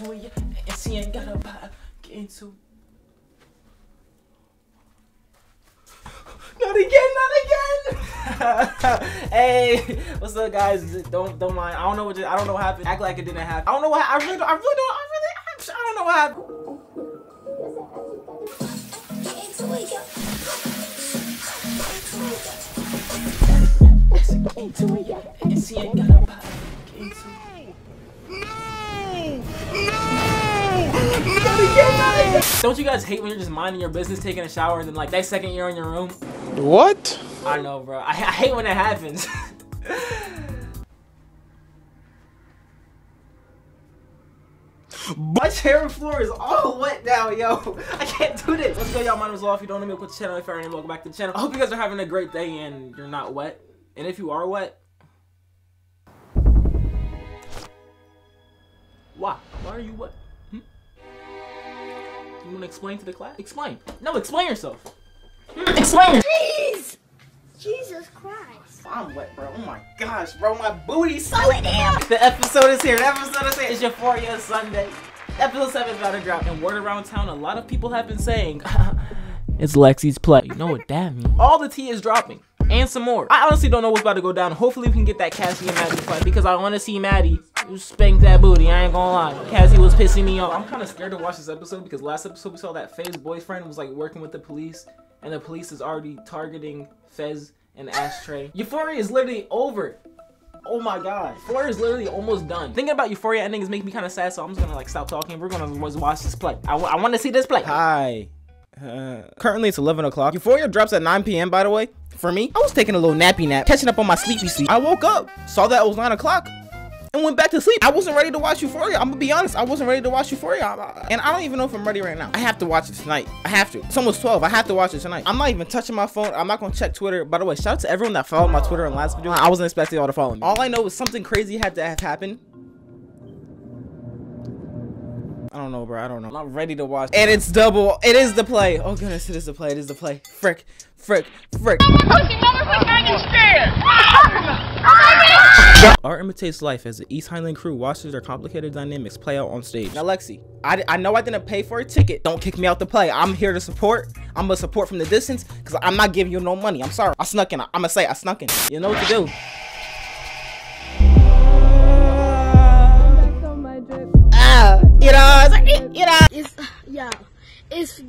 into it. And she ain't got a vibe. Get into Not again, not again. hey, what's up, guys? Don't don't mind. I don't know what just, I don't know what happened. Act like it didn't happen. I don't know what I really don't, I really don't I really I don't know what happened. Into it. And she ain't got a vibe. Get into it. Don't you guys hate when you're just minding your business, taking a shower, and then like next second you're in your room? What? I know, bro. I, I hate when it happens. My chair and floor is all wet now, yo. I can't do this. What's good, y'all? My name is Law. If you don't know me, to the channel. If you're new, welcome back to the channel. I hope you guys are having a great day and you're not wet. And if you are wet, why? Why are you wet? You want to explain to the class? Explain. No, explain yourself. Explain. Jeez! Jesus Christ. I'm wet, bro. Oh my gosh, bro. My booty's so oh, down. The episode is here. The episode is here. It's Euphoria Sunday. Episode 7 is about to drop. And word around town, a lot of people have been saying, it's Lexi's play. You know what that means? All the tea is dropping. And some more. I honestly don't know what's about to go down. Hopefully we can get that Cassie and Maddie fight because I want to see Maddie spank that booty. I ain't gonna lie. Cassie was pissing me off. I'm kind of scared to watch this episode because last episode we saw that Faye's boyfriend was like working with the police and the police is already targeting Fez and Ashtray. Euphoria is literally over. Oh my god. Euphoria is literally almost done. Thinking about Euphoria ending is making me kind of sad, so I'm just gonna like stop talking. We're gonna watch this play. I, I want to see this play. Hi. Uh, currently it's 11 o'clock. Euphoria drops at 9 p.m. by the way. For me, I was taking a little nappy nap, catching up on my sleepy sleep. I woke up, saw that it was 9 o'clock, and went back to sleep. I wasn't ready to watch Euphoria. I'm gonna be honest. I wasn't ready to watch Euphoria. Uh, and I don't even know if I'm ready right now. I have to watch it tonight. I have to. It's almost 12. I have to watch it tonight. I'm not even touching my phone. I'm not gonna check Twitter. By the way, shout out to everyone that followed my Twitter in last video. I wasn't expecting y'all to follow me. All I know is something crazy had to have happened. I don't know, bro. I don't know. I'm not ready to watch. And it's double. It is the play. Oh, goodness. It is the play. It is the play. Frick. Frick. Frick. Art imitates life as the East Highland crew watches their complicated dynamics play out on stage. Now, Lexi, I, I know I didn't pay for a ticket. Don't kick me out the play. I'm here to support. I'm gonna support from the distance because I'm not giving you no money. I'm sorry. I snuck in. I'm gonna say I snuck in. You know what to do. You know, it's like, you know. It's, yeah. It's,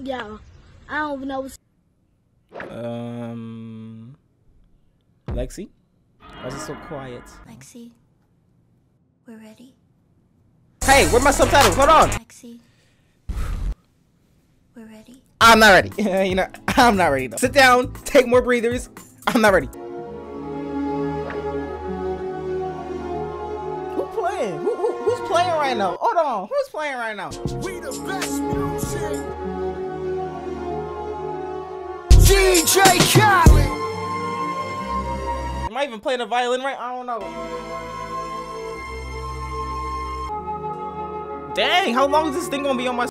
yeah. I don't even know what's. Um, Lexi, why is it so quiet? Lexi, we're ready. Hey, where my subtitles? Hold on. Lexi, we're ready. I'm not ready. you know, I'm not ready though. Sit down, take more breathers. I'm not ready. Right now? Hold on. Who's playing right now? We the best music. DJ Khaled. Am I even playing a violin right? I don't know. Dang, how long is this thing gonna be on my?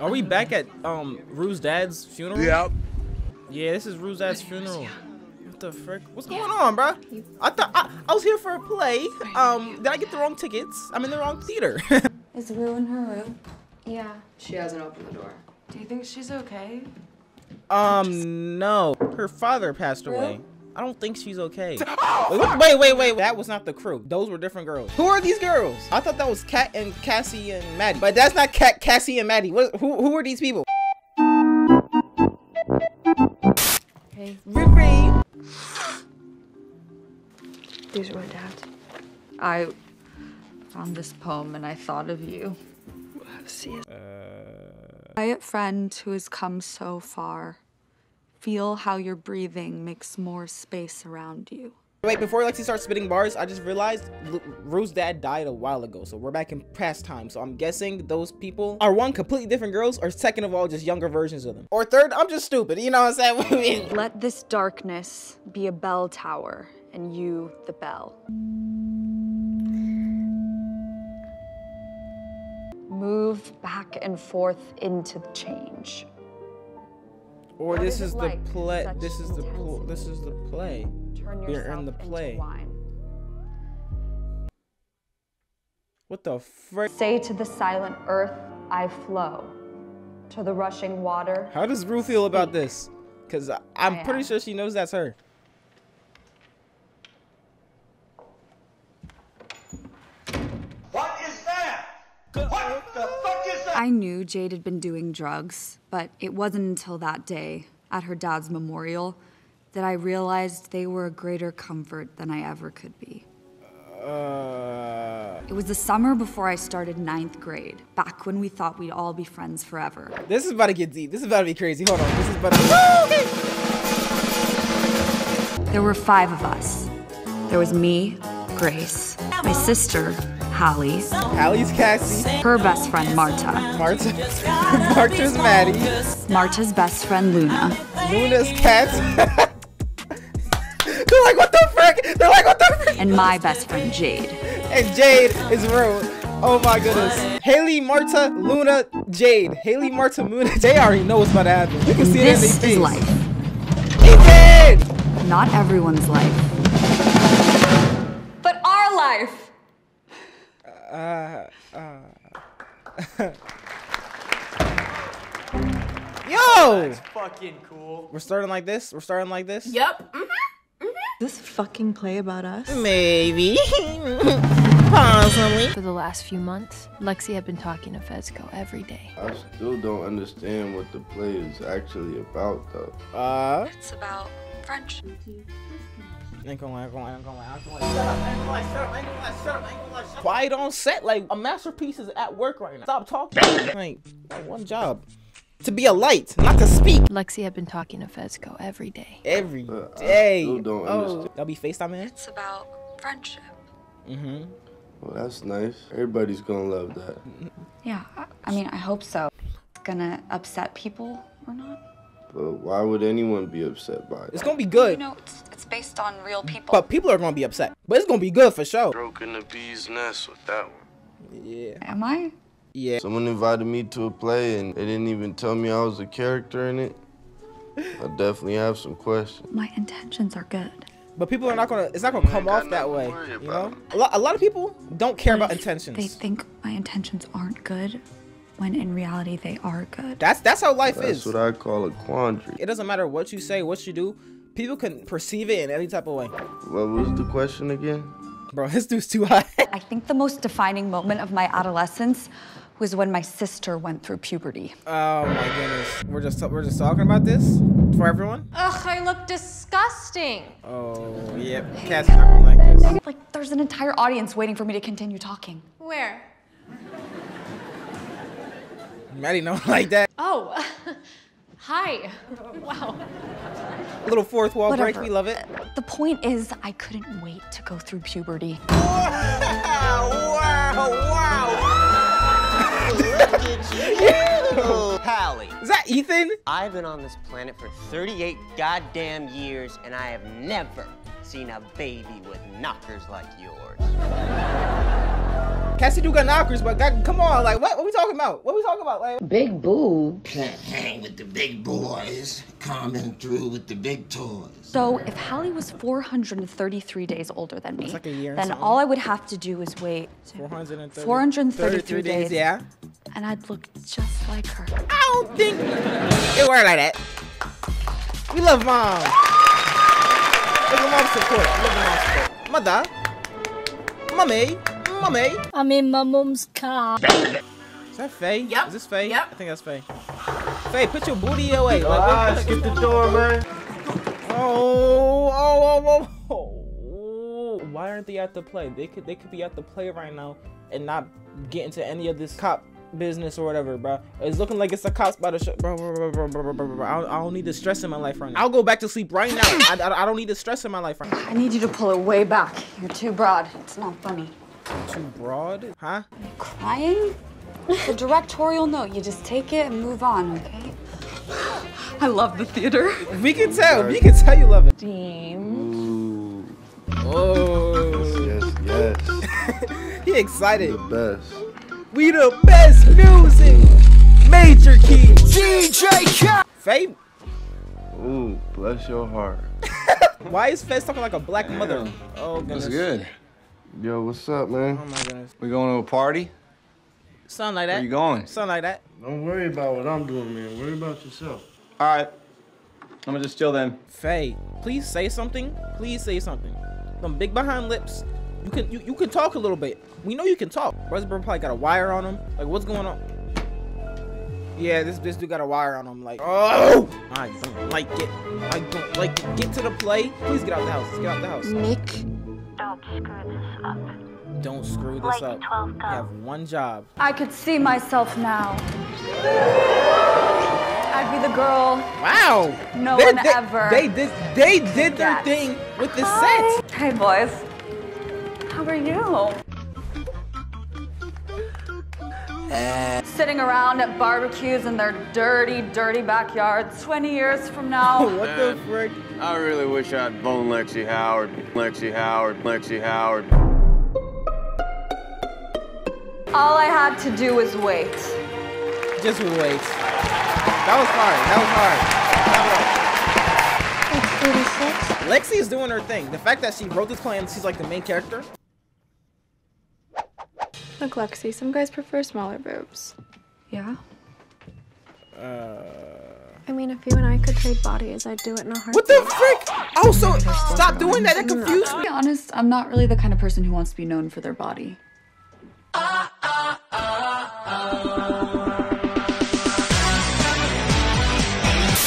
Are we back at um Rue's dad's funeral? Yep. Yeah, this is Rue's dad's funeral. What the frick? What's going on, bruh? I thought I, I was here for a play. Um, did I get the wrong tickets? I'm in the wrong theater. Is Rue in her room? Yeah. She hasn't opened the door. Do you think she's okay? um, no. Her father passed away. I don't think she's okay. Wait, wait, wait, wait. That was not the crew. Those were different girls. Who are these girls? I thought that was Kat and Cassie and Maddie. But that's not Kat, Cassie and Maddie. What, who, who are these people? Okay. Riri. These are my dad's. I found this poem and I thought of you. See it. Uh, Quiet friend who has come so far. Feel how your breathing makes more space around you. Wait, before Lexi starts spitting bars, I just realized L- Rue's dad died a while ago, so we're back in past time. So I'm guessing those people are one completely different girls, or second of all, just younger versions of them. Or third, I'm just stupid. You know what I'm saying? Let this darkness be a bell tower and you the bell. Move back and forth into the change. Or this is it is the like, play. This is the pl- intensity? this is the play. Turn We're in the play. What the frick? Say to the silent earth, I flow. To the rushing water. How does Rue feel about this? Cause I- I'm I pretty am. sure she knows that's her. What is that? What the fuck is that? I knew Jade had been doing drugs, but it wasn't until that day, at her dad's memorial, that I realized they were a greater comfort than I ever could be. Uh, It was the summer before I started ninth grade, back when we thought we'd all be friends forever. this is about to get deep. This is about to be crazy. Hold on. This is about to. There were five of us. There was me, Grace, my sister, Hallie, Allie's Cassie, her best friend, Marta, Marta, Marta's Maddie, Marta's best friend, Luna, Luna's Kat. They're like, what the frick? They're like, what the frick? and my best friend, Jade. And Jade is Rue. Oh my goodness. Haley, Marta, Luna, Jade. Haley, Marta, Luna. They already know what's about to happen. You can see it in their This face. is life. Ethan! Not everyone's life. But our life! Uh, uh. Yo! That's Fucking cool. We're starting like this? We're starting like this? Yep. Mm-hmm. Mm-hmm. This fucking play about us? Maybe. Possibly. For the last few months, Lexi had been talking to Fezco every day. I still don't understand what the play is actually about, though. Uh, It's about friendship. Ain't gonna lie, ain't gonna lie, ain't ain't gonna lie. Shut up, ain't gonna lie, shut up, ain't gonna lie, shut up, ain't gonna lie, shut up. Quiet on set, like a masterpiece is at work right now. Stop talking. Like, one job. To be a light, not to speak. Lexi had been talking to Fezco every day. Every But I still don't oh. understand. That'll be FaceTime man? It's about friendship. Mm-hmm. Well, that's nice. Everybody's gonna love that. Yeah, I- I mean, I hope so. It's gonna upset people or not? But why would anyone be upset by it? It's gonna be good, You know, it's, it's based on real people. but people are gonna be upset. But it's gonna be good for sure. Broken the bee's nest with that one. Yeah. Am I? Yeah. Someone invited me to a play and they didn't even tell me I was a character in it. I definitely have some questions. My intentions are good. But people are not gonna. It's not gonna come off that way. You know. A lot. A lot of people don't care about intentions. They think my intentions aren't good, when in reality they are good. That's that's how life That's is. That's what I call a quandary. It doesn't matter what you say, what you do. People can perceive it in any type of way. What was the question again? Bro, this dude's too high. I think the most defining moment of my adolescence was when my sister went through puberty. oh my goodness. We're just we're just talking about this for everyone. Ugh, I look disgusting. Oh yep. Kat's not like this. Like, there's an entire audience waiting for me to continue talking. Where? Maddie don't like that. Oh, hi. Wow. A Little fourth wall break. Whatever. We love it. The point is, I couldn't wait to go through puberty. Wow! Wow! Pally, Is that Ethan? I've been on this planet for 38 goddamn years, and I have never seen a baby with knockers like yours. Cassie do got knockers, but God, come on, like what? What we talking about? What we talking about? Like Big boobs. Can't hang with the big boys. Coming through with the big toys. So, if Hallie was 433 days older than me, like a year then all I would have to do is wait 430, 433 days. days. Yeah. and I'd look just like her. I don't think it work like that. We love mom. Look at mom support. Look at mom support. Mother. Mommy. Mommy. I'm in my mum's car. Is that Faye? Yep. Is this Faye? Yep. I think that's Faye. Faye, put your booty away. Like, Guys, get ah, the door, man. Oh, oh, oh, oh, oh. Why aren't they at the play? They could they could be at the play right now and not get into any of this cop business or whatever, bro. It's looking like it's a cop by the show. Bro, bro, bro, bro, bro, bro, bro, bro. I, don't, I don't need the stress in my life right now. I'll go back to sleep right now. I, I, I don't need the stress in my life right now. I need you to pull it way back. You're too broad. It's not funny. Too broad, huh? Crying? The directorial note. You just take it and move on, okay? I love the theater. We can tell. We can tell you love it. Ooh, Oh, yes, yes. he excited. The best. We the best music. Major key. DJ Khaled. Faye, Ooh, bless your heart. why is Fez talking like a black mother? Oh goodness. That's good. Yo, what's up, man? Oh my goodness. We going to a party? Something like that. Where you going? Something like that. Don't worry about what I'm doing, man. Worry about yourself. All right. I'm gonna just chill then. Faye, please say something. Please say something. Them big behind lips. You can you, you can talk a little bit. We know you can talk. Westbrook probably got a wire on him. Like what's going on? Yeah, this this dude got a wire on him. Like oh, I don't like it. I don't like it. Get to the play. Please get out the house. Get out the house. Nick. Don't screw this up. Don't screw this Like up. 12 You have one job. I could see myself now. I'd be the girl Wow. no They- one they- ever. They did they did their Yes. thing with the Hi. set. Hey, boys. How are you? Sitting around at barbecues in their dirty, dirty backyards 20 years from now. what the frick? I really wish I'd bone Lexi Howard. Lexi Howard. Lexi Howard. All I had to do was wait. Just wait. That was hard. That was hard. Lexi is doing her thing. The fact that she wrote this play and she's like the main character. Look, Lexi, some guys prefer smaller boobs. Yeah? Uh. I mean, if you and I could trade bodies, I'd do it in a heartbeat. What the frick? Also, stop doing that. That confused To me. be honest, I'm not really the kind of person who wants to be known for their body.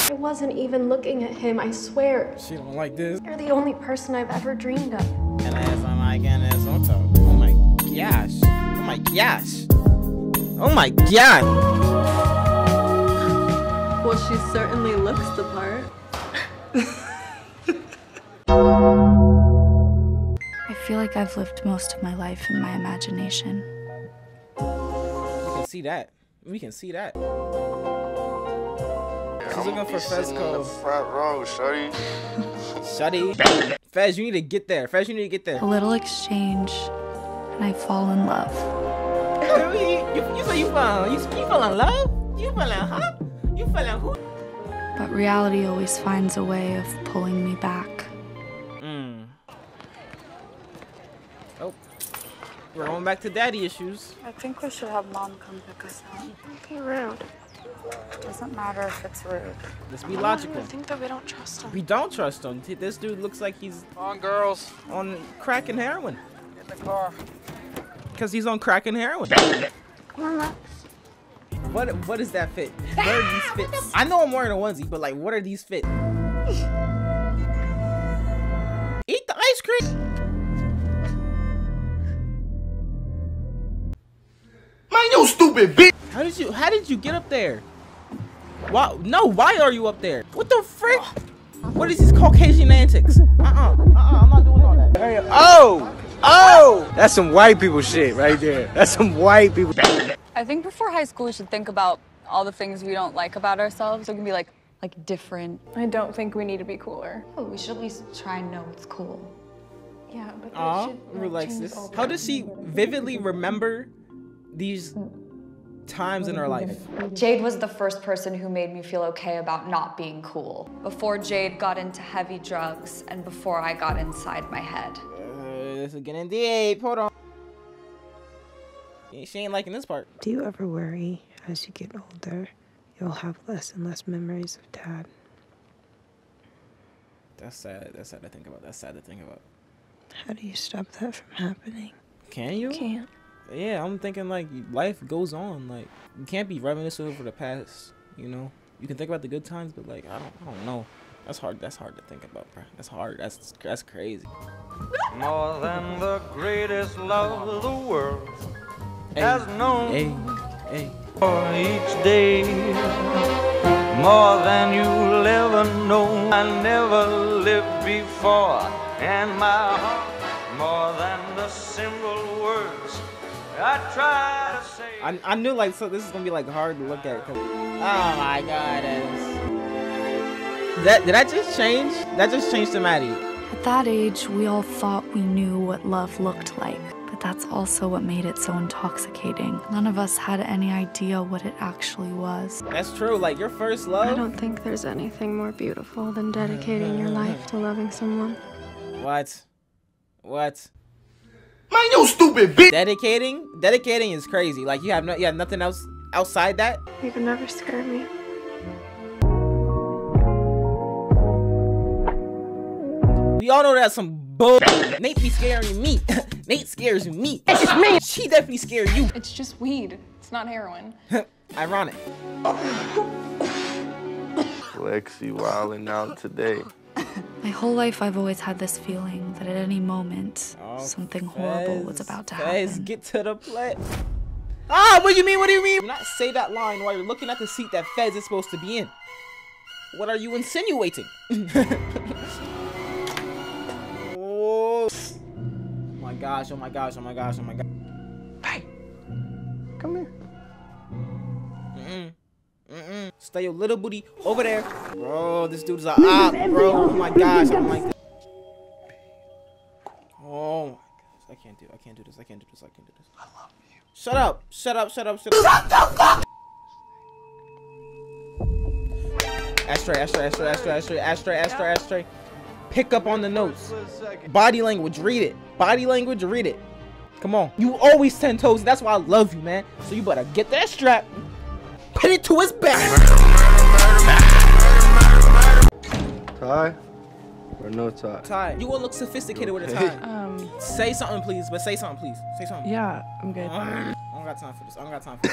I wasn't even looking at him, I swear. She don't like this. You're the only person I've ever dreamed of. Oh my gosh. Oh my god. Well, she certainly looks the part. I feel like I've lived most of my life in my imagination. We can see that. We can see that. She's looking for Sitting in the front row, shorty. Shuddy. Fez, you need to get there. Fez, you need to get there. A little exchange, and I fall in love. You, you, you say you fall, you, you fell in love? You fell in, huh? You fell in who? But reality always finds a way of pulling me back. Mm. Oh. We're going back to daddy issues. I think we should have mom come pick us up. Be rude. Doesn't matter if it's rude. Let's be logical. I think that we don't trust him. We don't trust him. This dude looks like he's on girls on crack and heroin. in the car. Cause he's on crack and heroin. What what is that fit? What are these fits? I know I'm wearing a onesie, but like, what are these fits? Eat the ice cream. Man, you stupid bitch. How did you How did you get up there? Why? No. Why are you up there? What the frick? What is these Caucasian antics? Uh uh. Uh uh. I'm not doing all that. Oh! Oh! That's some white people shit right there. That's some white people. I think before high school, we should think about all the things we don't like about ourselves. We can be like, like different. I don't think we need to be cooler. Oh, we should at least try and know what's cool. Yeah, but that Aw, should, like, relax this. all How does she vividly remember these times in her life? Jade was the first person who made me feel okay about not being cool. Before Jade got into heavy drugs and before I got inside my head. This is getting deep. Hold on. Yeah, She ain't liking this part. Do you ever worry as you get older, you'll have less and less memories of dad? That's sad. That's sad to think about. That's sad to think about. How do you stop that from happening? Can you? Can't. Yeah, I'm thinking like life goes on. Like you can't be reminiscing over the past. You know, you can think about the good times, but like I don't, I don't know. That's hard. That's hard to think about, bro. That's hard. That's that's crazy. More than the greatest love the world Hey, has known Hey, hey. for each day. More than you'll ever know. I never lived before, and my heart, more than the simple words I try to say. I, I knew like so this is gonna be like hard to look at. 'cause- oh my god, that did that just change? That just changed to Maddie. At that age, we all thought we knew what love looked like. But that's also what made it so intoxicating. None of us had any idea what it actually was. That's true. Like your first love. I don't think there's anything more beautiful than dedicating your uh-huh. life to loving someone. What? What? Man, you stupid bitch. Dedicating, dedicating is crazy. Like you have no, you have nothing else outside that. You can never scare me. We all know that's some bull. Nate be scaring me. Nate scares me. It's me. She definitely scared you. It's just weed. It's not heroin. Ironic. Lexi wilding out today. My whole life, I've always had this feeling that at any moment, Oh, something horrible was about to Fez, happen. get to the play. Ah, what do you mean? What do you mean? Do not say that line while you're looking at the seat that Fez is supposed to be in. What are you insinuating? Gosh! Oh my gosh! Oh my gosh! Oh my god! Hey, come here. Mm-mm. Mm-mm. Stay your little booty over there, bro. This dude's a op, bro. Oh my gosh! I don't like. Oh my gosh! I can't do. I can't do this. I can't do this. I can't do this. I love you. Shut up! Shut up! Shut up! Shut up! Shut the fuck! Ashtray, ashtray, ashtray, ashtray, ashtray, ashtray, ashtray, ashtray. Pick up on the notes. Body language, read it. Body language, read it. Come on. You always ten toes. That's why I love you, man. So you better get that strap. Put it to his back. Tie or no tie? Tie. You gonna look sophisticated with a tie. Um, Say something, please. But say something, please. Say something. yeah, I'm good. I don't got time for this. I don't got time for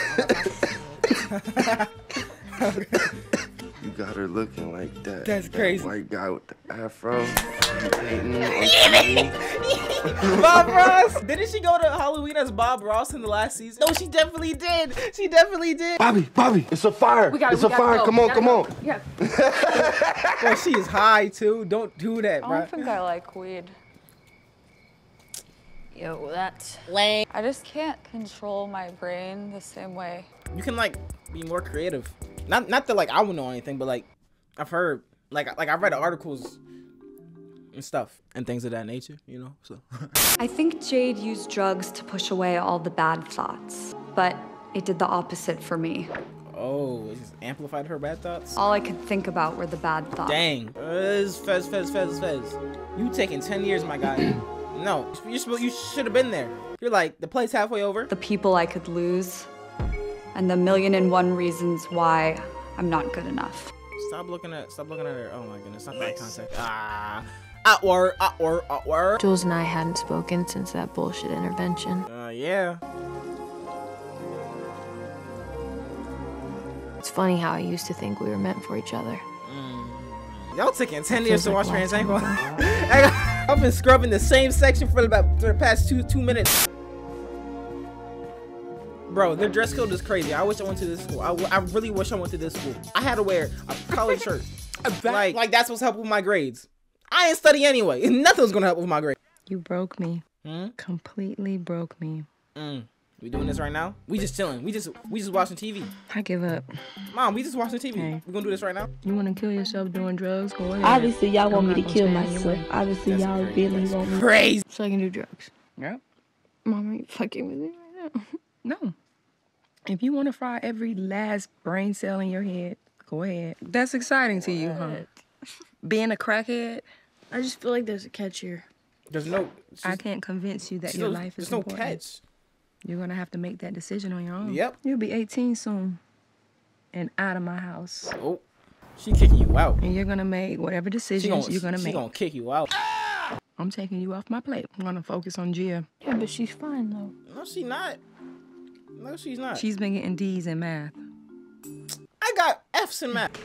this. I don't got time for this. You got her looking like that. That's That crazy. white guy with the afro. You hating on TV. Bob Ross. Didn't she go to Halloween as Bob Ross in the last season? No, she definitely did. She definitely did. Bobby, Bobby, it's a fire. We gotta- it's we a gotta fire. go. Come on, come go. on. Yeah. well, she is high too. Don't do that, bro. I don't think I like weed. Yo, that's lame. I just can't control my brain the same way. You can like be more creative. Not not that like I would know anything, but like I've heard like like I've read articles and stuff and things of that nature, you know. So I think Jade used drugs to push away all the bad thoughts, but it did the opposite for me. oh, it just amplified her bad thoughts. All I could think about were the bad thoughts. Dang. Fez, Fez, Fez, Fez, Fez. You taking 10 years, my guy. no, you're you should have been there. You're like, the play's halfway over. The people I could lose, and the million and one reasons why I'm not good enough. Stop looking at, stop looking at her. Oh my goodness, not that contact. Ah, outward, outward, outward. Jules and I hadn't spoken since that bullshit intervention. Uh, yeah. It's funny how I used to think we were meant for each other. Y'all taking 10 years to like watch a long Trans time I've been scrubbing the same section for about for the past two two minutes. Bro, their dress code is crazy. I wish I went to this school. I, w- I really wish I went to this school. I had to wear a collared shirt. like, like that's what's helping with my grades. I ain't study anyway. Nothing was gonna help with my grades. You broke me. Hmm? Completely broke me. Mm. We doing this right now? We just chilling. We just we just watching TV. I give up. Mom, we just watching TV. Hey. We gonna do this right now? You want to kill yourself doing drugs? Go ahead. Obviously, y'all want I'm me to kill gonna stand in your myself. way. Obviously, That's y'all crazy. really want me. Crazy. So I can do drugs. Yep. Mama, you fucking with me right now? No. If you want to fry every last brain cell in your head, go ahead. That's exciting to you, huh? Being a crackhead, I just feel like there's a catch here. There's no. I can't convince you that your no- life is There's no important. catch. You're gonna have to make that decision on your own. Yep. You'll be 18 soon, and out of my house. Oh, she kicking you out. And you're gonna make whatever She decisions gonna, you're gonna she make. gonna kick you out. I'm taking you off my plate. I'm gonna focus on Gia. Yeah, but she's fine though. No, she not. No, she's not. She's been getting D's in math. I got F's in math.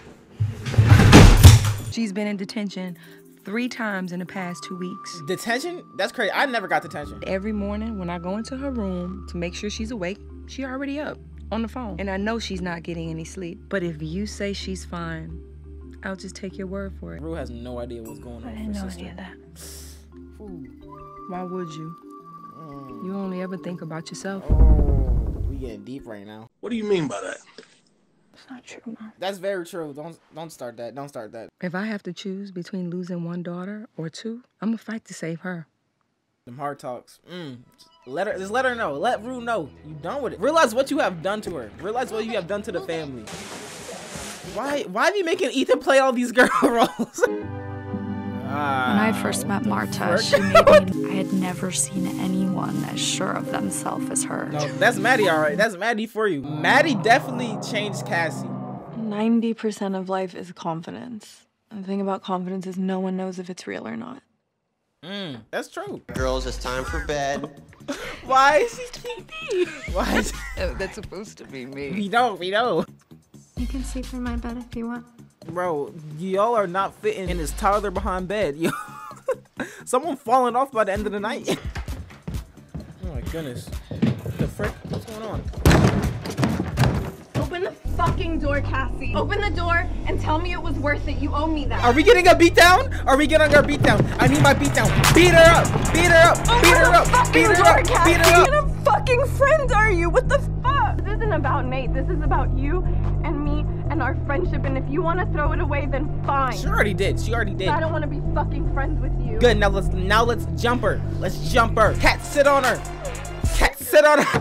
She's been in detention three times in the past two weeks. Detention? That's crazy. I never got detention. Every morning when I go into her room to make sure she's awake, she already up on the phone. And I know she's not getting any sleep. But if you say she's fine, I'll just take your word for it. Rue has no idea what's going on. I didn't with know her any sister. of that. Why would you? Mm. You only ever think about yourself. Oh, getting deep right now. What do you mean by that? It's not true, Mom. That's very true. Don't don't start that. Don't start that. If I have to choose between losing one daughter or two, I'm gonna fight to save her. Them hard talks. Mm. Let her just let her know. Let Rue know. You done with it. Realize what you have done to her. Realize what you have done to the family. Why why are you making Ethan play all these girl roles? I first met Marta, she made me. I had never seen anyone as sure of themselves as her. No, that's Maddie, all right. That's Maddie for you. Maddie definitely changed Cassie. 90% of life is confidence. The thing about confidence is no one knows if it's real or not. Mm, that's true. Girls, it's time for bed. Why is he keeping? Why is Oh, that's supposed to be me. we know, we know. You can sleep in my bed if you want. Bro, y'all are not fitting in this toddler behind bed. Yo, someone falling off by the end of the night. oh my goodness. What the frick? What's going on? Open the fucking door, Cassie. Open the door and tell me it was worth it. You owe me that. Are we getting a beat down? Are we getting our beat down? I need my beat down. Beat her up. Beat her up. Open beat her up. Beat her door, up. Cassie. Beat her up. What kind of fucking friend are you? What the fuck? This isn't about Nate. This is about you and me and our friendship. And if you want to throw it away, then fine. She already did. She already did. I don't want to be fucking friends with you. Good. Now let's now let's jump her. Let's jump her. Kat, sit on her. Kat, sit on her.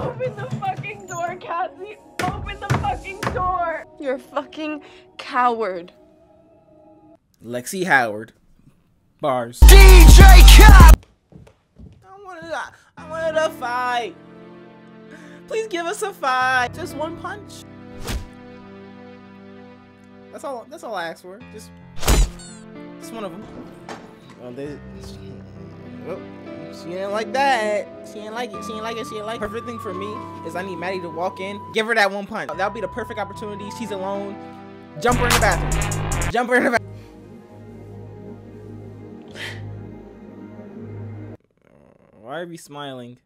Open the fucking door, Cassie. Open the fucking door. You're a fucking coward. Lexi Howard. Bars. DJ Cap! I wanted, a, I wanted a fight. Please give us a fight. Just one punch. That's all. That's all I asked for. Just, just one of them. Well, they, well, she didn't like that. She didn't like it. She didn't like it. She didn't like. It. Perfect thing for me is I need Maddie to walk in, give her that one punch. That'll be the perfect opportunity. She's alone. Jump her in the bathroom. Jump her in the bathroom. Why are we smiling?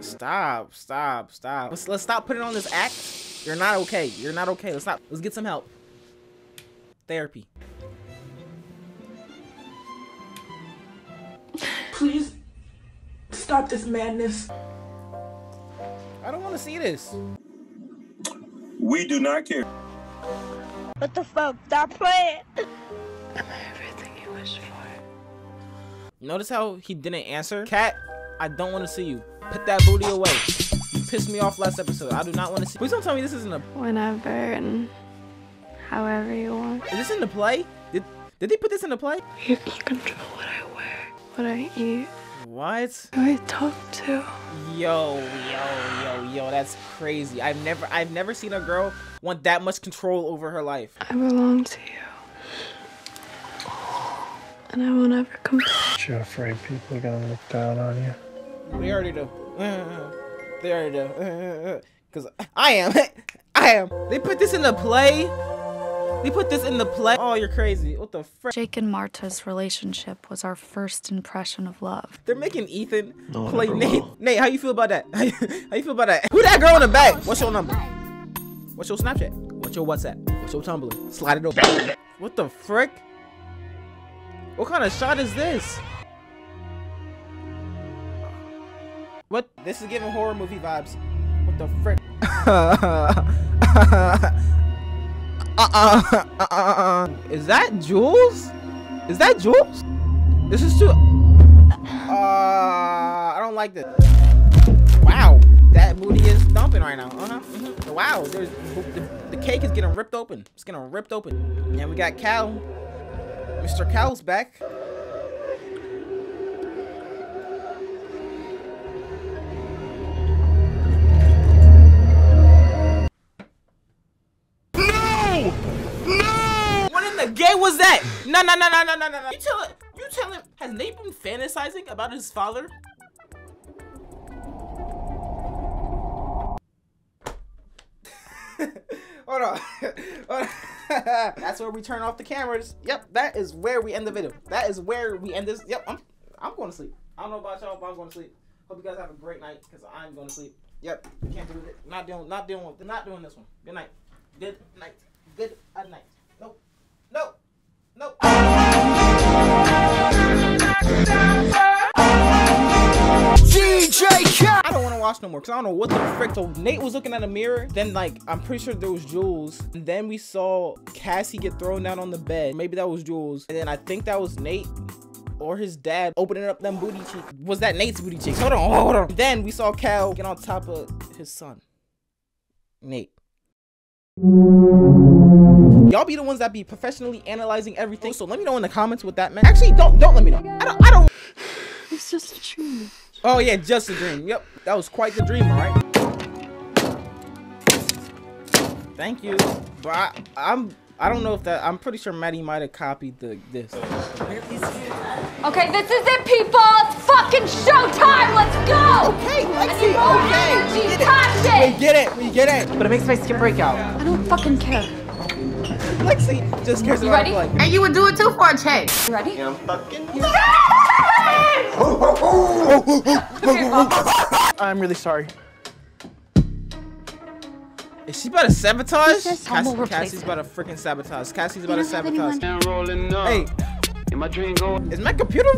Stop, stop, stop. Let's let's stop putting on this act. You're not okay. You're not okay. Let's stop. Let's get some help. Therapy. Please stop this madness. I don't want to see this. We do not care. What the fuck? Stop playing. Everything you wish for. Notice how he didn't answer? Kat, I don't want to see you. Put that booty away. You pissed me off last episode. I do not want to see. Please don't tell me this isn't a. Whenever and however you want. Is this in the play? Did Did they put this in the play? You can control what I wear, what I eat, What? who I talk to. Yo, yo, yo, yo. That's crazy. I've never, I've never seen a girl want that much control over her life. I belong to you. And I will never complain. You're afraid people are gonna look down on you. They already do. They already do. Cause I am. I am. They put this in the play. They put this in the play. Oh, you're crazy. What the frick? Jake and Marta's relationship was our first impression of love. They're making Ethan No play Nate. will. Nate, how you feel about that? How you feel about that? Who that girl in the back? What's your number? What's your Snapchat? What's your WhatsApp? What's your Tumblr? Slide it over. What the frick? What kind of shot is this? What? This is giving horror movie vibes. What the frick? uh-uh. Uh-uh. Is that Jules? Is that Jules? This is too. Uh, I don't like this. Wow, that booty is dumping right now. Uh-huh. mhm. Wow, there's the, the cake is getting ripped open. It's getting ripped open. And we got Cal. Mr. Cal's back. Game was that? No, no, no, no, no, no, no. You tell. You tell him. Has Nate been fantasizing about his father? Hold on. Hold on. That's where we turn off the cameras. Yep, that is where we end the video. That is where we end this. Yep, I'm, I'm going to sleep. I don't know about y'all, but I'm going to sleep. Hope you guys have a great night because I'm going to sleep. Yep, can't do it. Not doing, not doing, not doing this one. Good night. Good night. Good night. Nope. Nope. Nope. DJ Cat! I don't want to watch no more because I don't know what the frick. So Nate was looking at a mirror. Then like I'm pretty sure there was Jules. And then we saw Cassie get thrown down on the bed. Maybe that was Jules. And then I think that was Nate or his dad opening up them booty cheeks. Was that Nate's booty cheeks? Hold on, hold on. Then we saw Cal get on top of his son, Nate. Y'all be the ones that be professionally analyzing everything. So let me know in the comments what that meant. Actually, don't don't let me know. I don't I don't. It's just a dream. Oh yeah, just a dream. Yep, that was quite the dream, all right. Thank you, but I, I'm I don't know if that. I'm pretty sure Maddie might have copied the this. Okay, this is it, people. It's fucking showtime. Let's go. Okay, Lexi. okay, we get We get it. We get it. But it makes my skin break out. I don't fucking care. Lexi just cares You about ready? like. And you would do it too for a check. You ready? Yeah, I'm fucking. I'm really sorry. Is she about to sabotage? Cass- Cassie's about to freaking sabotage. Cassie's about to sabotage. anyone. rolling up. Hey, Am I going? is my computer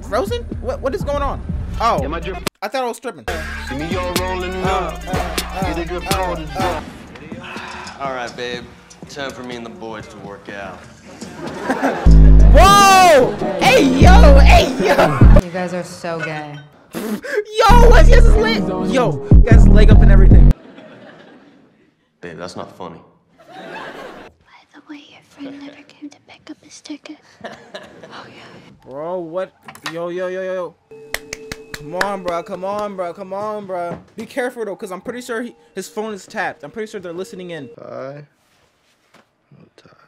frozen? What what is going on? Oh, Am I? I thought I was stripping. See me all rolling Uh, up. Uh, uh, Get the drip rolling. All right, babe. Time for me and the boys to work out. Whoa! Hey yo! Hey yo! You guys are so gay. Yo! What's his leg? Yo, got his leg up and everything. Babe, that's not funny. By the way, your friend never came to pick up his ticket. Oh, yeah. Bro, what? Yo, yo, yo, yo. Come on, bro. Come on, bro. Come on, bro. Be careful though, cause I'm pretty sure he, his phone is tapped. I'm pretty sure they're listening in. Tie.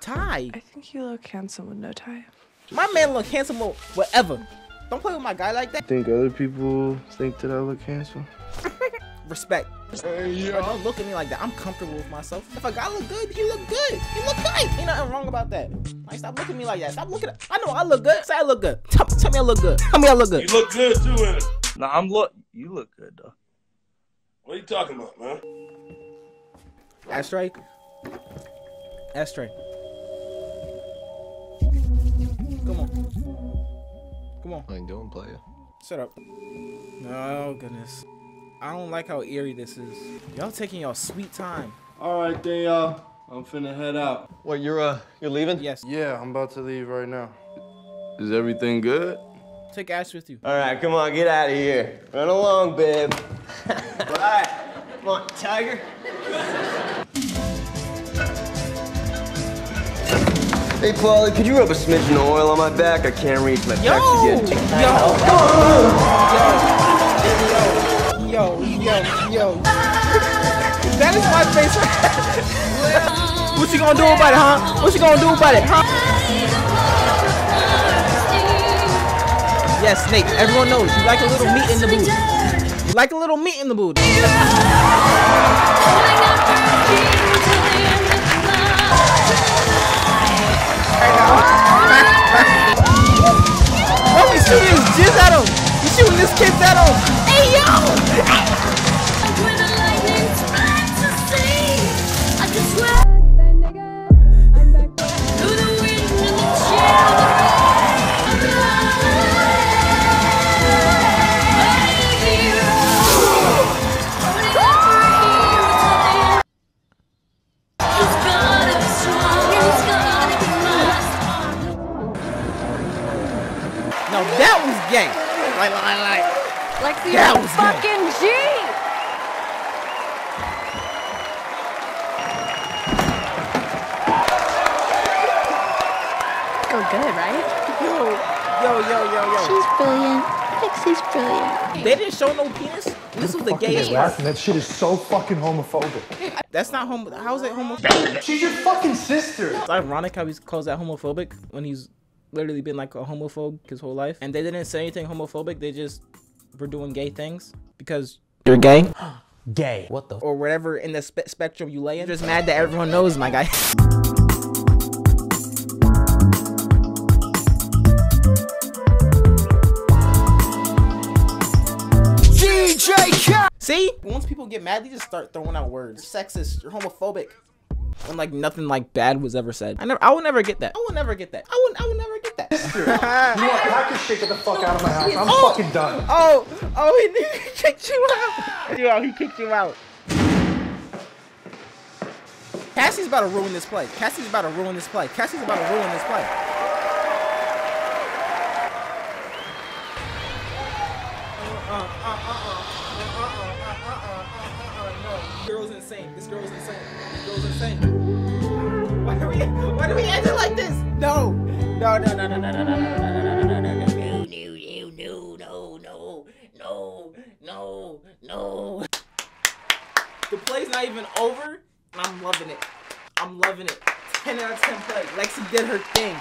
Ty. I think you look handsome with no tie. My man look handsome or whatever. Don't play with my guy like that. Think other people think that I look handsome? Respect. Bro, don't look at me like that. I'm comfortable with myself. If a guy look good, he look good. He look good. Ain't nothing wrong about that. Like, stop looking at me like that. Stop looking at. I know I look good. Say I look good. Tell, tell me I look good. Tell me I look good. You look good too in it. Nah, I'm look. You look good though. What are you talking about, man? Ashtray. Ashtray. Come on. Come on. I ain't doing, player? Shut up. Oh goodness. I don't like how eerie this is. Y'all taking y'all sweet time. All right, then, y'all. I'm finna head out. What, you're, uh, you're leaving? Yes. Yeah, I'm about to leave right now. Is everything good? Take Ash with you. All right, come on, get out of here. Run along, babe. All right, come on, tiger. Hey, Paulie, could you rub a smidgen of oil on my back? I can't reach my Yo! text again. Yo! Yo, yo, yo. That is my face What you gonna do about it, huh? What you gonna do about it, huh? Yes, Snake. Everyone knows you like a little meat in the booty. You like a little meat in the booty. We shooting his jizz at him. We shooting this kid's at him. Now that was gay. Like, like, like. Lexi, That you're a was good. fucking G. Feel good, right? Yo, yo, yo, yo, yo. She's brilliant. Lexi's brilliant. They didn't show no penis. This was the gayest part. That shit is so fucking homophobic. That's not homo. How is it homophobic? She's your fucking sister. It's ironic how he calls that homophobic when he's literally been like a homophobe his whole life. And they didn't say anything homophobic. They just were doing gay things because you're gay. Gay. What the? or whatever in the spe- spectrum you lay in. Just mad that everyone knows, my guy. DJ See, once people get mad, they just start throwing out words. You're Sexist. You're homophobic. When like nothing like bad was ever said. I never. I will never get that. I will never get that. I will. I will never get that. You know what? Pack your shit. Get the fuck out of my house. I'm Oh! fucking done. Oh, oh, he, he kicked you out. You out. He kicked you out. Cassie's about to ruin this play. Cassie's about to ruin this play. Cassie's about to ruin this play. This girl's insane. This girl's insane. This girl's insane. Why do we, why do we end it like this? No, no, no, no, no, no, no, no, no, no, no, no, no, no, no, no. The play's not even over, and I'm loving it. I'm loving it. 10 out of 10 play. Lexi did her thing.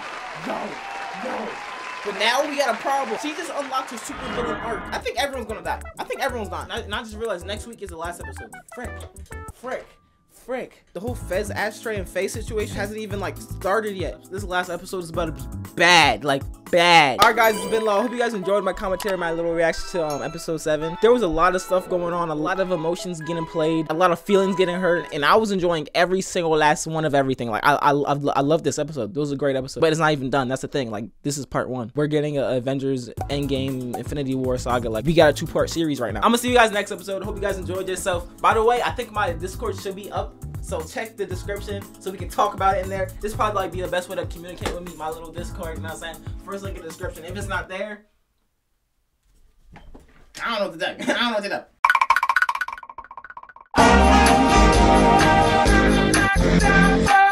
No, no. But now we got a problem. She just unlocked her super villain arc. I think everyone's gonna die. I think everyone's dying. And I just realized next week is the last episode. Frick. Frick. Frick. The whole Fez ashtray and face situation hasn't even like started yet. This last episode is about to be bad. Like bad. Alright guys, it's been long. Hope you guys enjoyed my commentary, my little reaction to um, episode 7. There was a lot of stuff going on, a lot of emotions getting played, a lot of feelings getting hurt, and I was enjoying every single last one of everything. Like I I, I, I love this episode. It was a great episode. But it's not even done. That's the thing. Like this is part one. We're getting a Avengers Endgame Infinity War saga. Like we got a two-part series right now. I'm gonna see you guys next episode. Hope you guys enjoyed yourself. By the way, I think my Discord should be up so check the description so we can talk about it in there. This probably like be the best way to communicate with me, my little Discord, you know what I'm saying? First link in the description. If it's not there, I don't know what to do. I don't know what to do. Khaled.